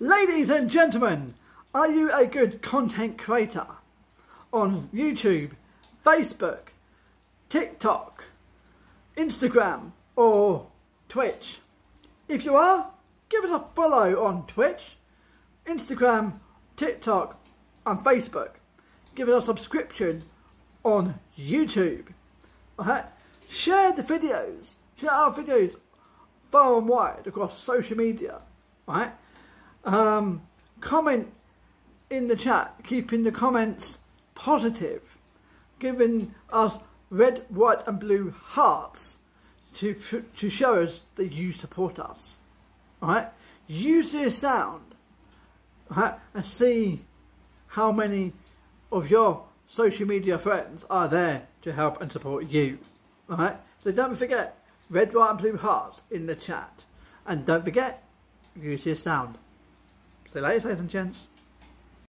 Ladies and gentlemen, are you a good content creator on YouTube, Facebook, TikTok, Instagram or Twitch? If you are, give us a follow on Twitch, Instagram, TikTok and Facebook. Give us a subscription on YouTube. Alright? Share the videos. Share our videos far and wide across social media. Right? Um, comment in the chat, keeping the comments positive, giving us red, white and blue hearts to, to show us that you support us. Right? Use this sound right, and see how many of your social media friends are there to help and support you. Alright? So don't forget, red, white and blue hearts in the chat. And don't forget, use your sound. See you later, and gents.